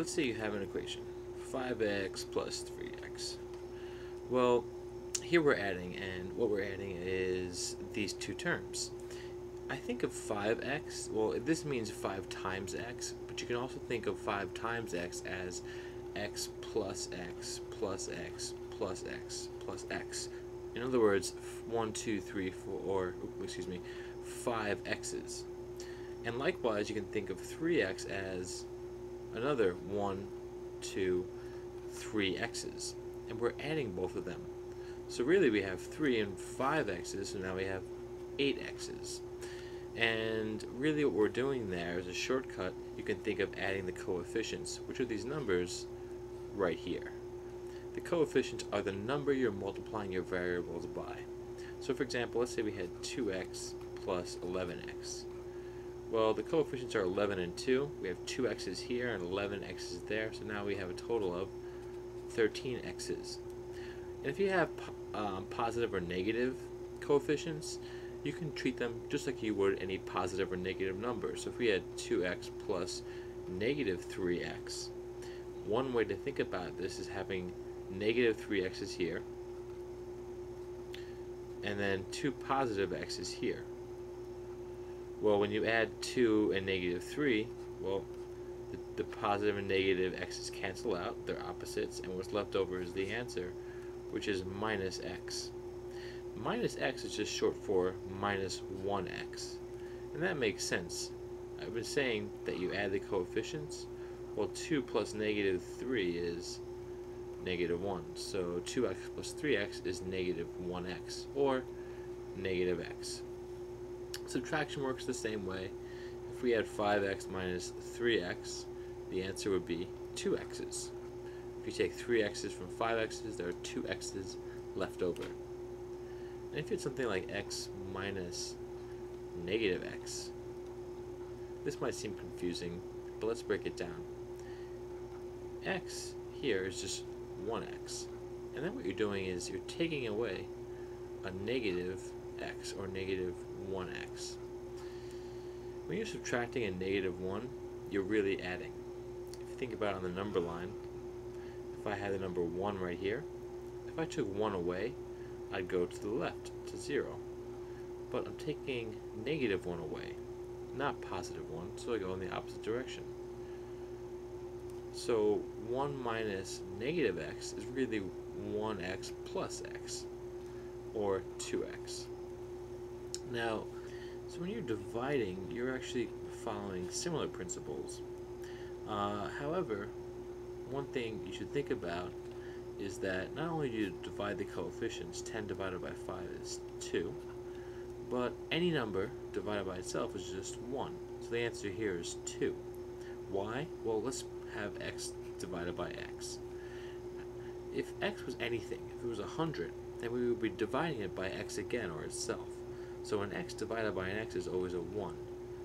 let's say you have an equation 5x plus 3x. Well, here we're adding, and what we're adding is these two terms. I think of 5x, well, this means 5 times x, but you can also think of 5 times x as x plus x plus x plus x plus x. In other words, 1, 2, 3, 4, or, excuse me, 5 x's. And likewise, you can think of 3x as another 1, 2, 3 x's. And we're adding both of them. So really we have 3 and 5 x's, and now we have 8 x's. And really what we're doing there is a shortcut. You can think of adding the coefficients, which are these numbers right here. The coefficients are the number you're multiplying your variables by. So for example, let's say we had 2x plus 11x. Well, the coefficients are 11 and 2. We have 2 x's here and 11 x's there, so now we have a total of 13 x's. And if you have um, positive or negative coefficients, you can treat them just like you would any positive or negative number. So if we had 2x plus negative 3x, one way to think about this is having negative 3x's here, and then two positive x's here. Well, when you add 2 and negative 3, well, the, the positive and negative x's cancel out, they're opposites, and what's left over is the answer, which is minus x. Minus x is just short for minus 1x, and that makes sense. I've been saying that you add the coefficients, well 2 plus negative 3 is negative 1, so 2x plus 3x is negative 1x, or negative x. Subtraction works the same way. If we had 5x minus 3x, the answer would be 2x's. If you take 3x's from 5x's, there are 2x's left over. And if you had something like x minus negative x, this might seem confusing, but let's break it down. x here is just 1x. And then what you're doing is you're taking away a negative x or negative 1x. When you're subtracting a negative 1, you're really adding. If you think about it on the number line, if I had the number 1 right here, if I took 1 away, I'd go to the left, to 0. But I'm taking negative 1 away, not positive 1, so I go in the opposite direction. So 1 minus negative x is really 1x plus x, or 2x. Now, so when you're dividing, you're actually following similar principles. Uh, however, one thing you should think about is that not only do you divide the coefficients, 10 divided by 5 is 2, but any number divided by itself is just 1. So the answer here is 2. Why? Well, let's have x divided by x. If x was anything, if it was 100, then we would be dividing it by x again, or itself. So an x divided by an x is always a 1.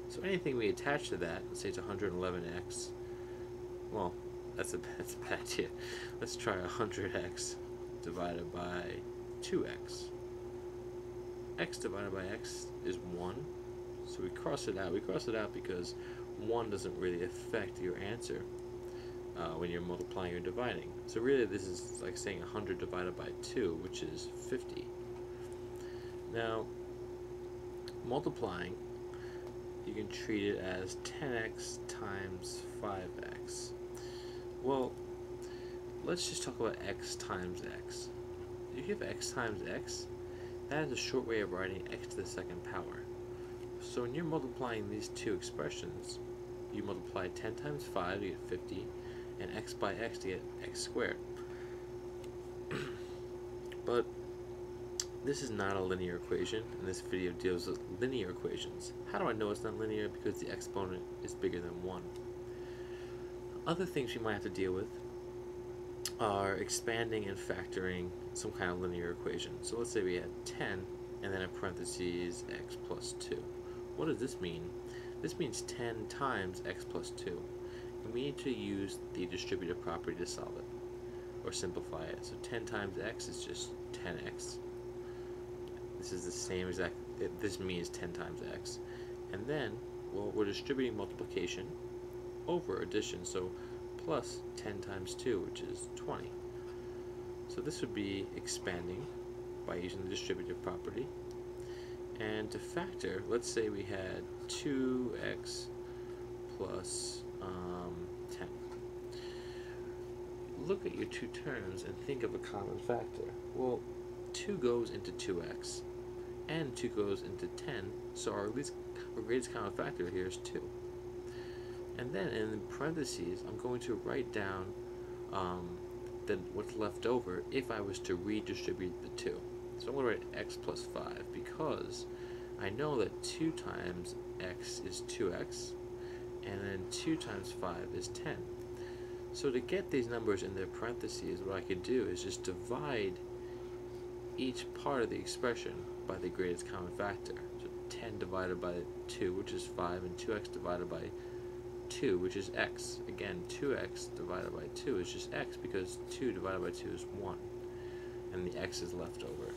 So anything we attach to that, let's say it's 111x, well, that's a, that's a bad idea. Let's try 100x divided by 2x. x divided by x is 1, so we cross it out. We cross it out because 1 doesn't really affect your answer uh, when you're multiplying or dividing. So really this is like saying 100 divided by 2, which is 50. Now, multiplying, you can treat it as 10x times 5x. Well, let's just talk about x times x. If you have x times x, that is a short way of writing x to the second power. So when you're multiplying these two expressions, you multiply 10 times 5 to get 50, and x by x to get x squared. but this is not a linear equation, and this video deals with linear equations. How do I know it's not linear? Because the exponent is bigger than 1. Other things we might have to deal with are expanding and factoring some kind of linear equation. So let's say we had 10, and then in parentheses x plus 2. What does this mean? This means 10 times x plus 2. And we need to use the distributive property to solve it, or simplify it. So 10 times x is just 10x. This is the same exact, this means 10 times x. And then, well, we're distributing multiplication over addition. So plus 10 times 2, which is 20. So this would be expanding by using the distributive property. And to factor, let's say we had 2x plus um, 10. Look at your two terms and think of a common factor. Well, 2 goes into 2x, and 2 goes into 10, so our least our greatest common factor here is 2. And then in parentheses, I'm going to write down um, the, what's left over if I was to redistribute the 2. So I'm going to write x plus 5 because I know that 2 times x is 2x, and then 2 times 5 is 10. So to get these numbers in their parentheses, what I could do is just divide each part of the expression by the greatest common factor. So 10 divided by 2, which is 5, and 2x divided by 2, which is x. Again, 2x divided by 2 is just x because 2 divided by 2 is 1. And the x is left over.